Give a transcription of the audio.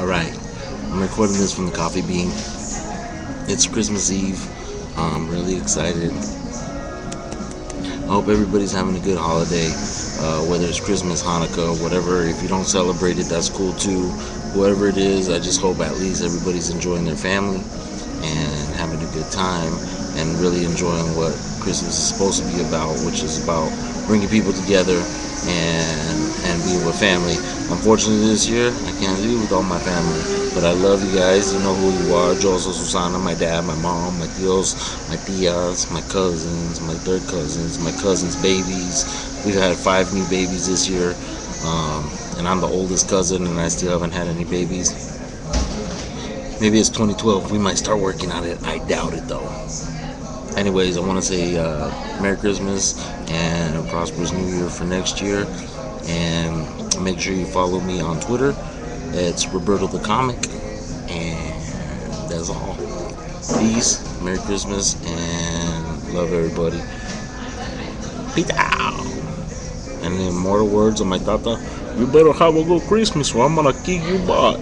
Alright, I'm recording this from the Coffee Bean. It's Christmas Eve. I'm really excited. I hope everybody's having a good holiday, uh, whether it's Christmas, Hanukkah, whatever. If you don't celebrate it, that's cool too. Whatever it is, I just hope at least everybody's enjoying their family and having a good time and really enjoying what Christmas is supposed to be about, which is about bringing people together and family. Unfortunately, this year I can't be with all my family, but I love you guys. You know who you are: Joseph, Susana, my dad, my mom, my tios, my tias, my cousins, my third cousins, my cousins' babies. We've had five new babies this year, um, and I'm the oldest cousin, and I still haven't had any babies. Maybe it's 2012. We might start working on it. I doubt it though anyways, I want to say uh, Merry Christmas and a prosperous New Year for next year. And make sure you follow me on Twitter. It's Roberto the Comic. And that's all. Peace, Merry Christmas, and love everybody. Peace out. And in more words of my tata, you better have a good Christmas or I'm gonna kick you butt.